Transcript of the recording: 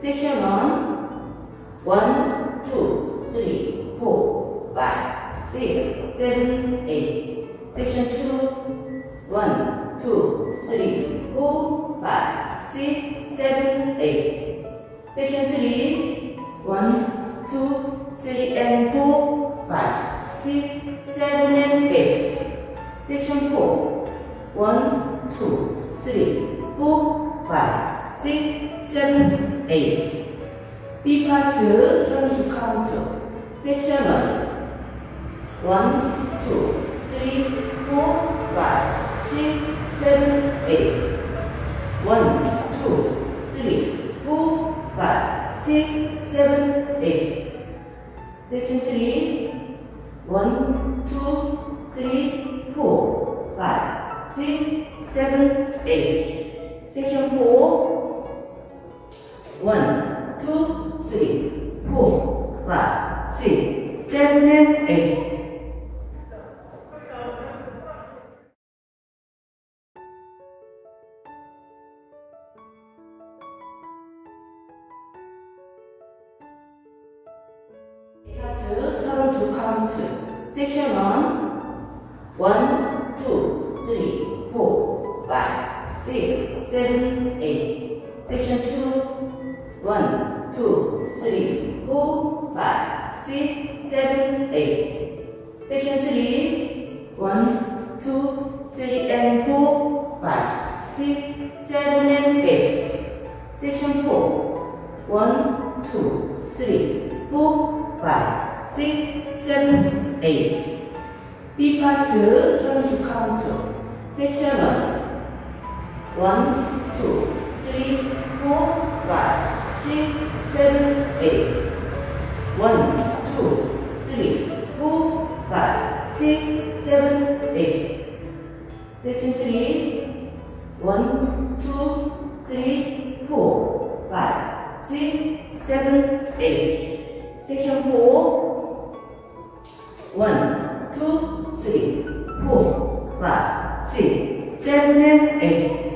Section 1. 1, 2, 3, 4, 5, 6, 7, 8. Section 2. 1, 2, 3, 4, 5, 6, 7, 8. Section 3. 1, 2, 3, and 4, 5, 6, 7, and 8. Section 4. 1, 2, 3, 4, 5, 6, 7, 8. B part learn to count. Section 1. 1, 2, 3, 4, 5, 6, 7, 8. 1, 2, 3, 4, 5, 6, 7, 8. Section 3. 1, 2, 3, 4, 5, 6, 7, 8. Section 4. One, two, three, four, five, six, seven, and eight. to count to. Section 1. 1, 2, 3, 4, 5, 6, 7, 8. Section 2. 5, 6, 7, 8 섹션 3 1, 2, 3 and 4, 5, 6, 7 and 8 섹션 4 1, 2, 3, 4, 5, 6, 7, 8 B 파트 선수 카운트 섹션 1 1, 2, 3, 4, 5, 6, 7, 8 seven, eight. Sixteen, three, one, two, three, four, five, six, seven, eight. Section four. One, two, three, four, five, six, seven, and eight.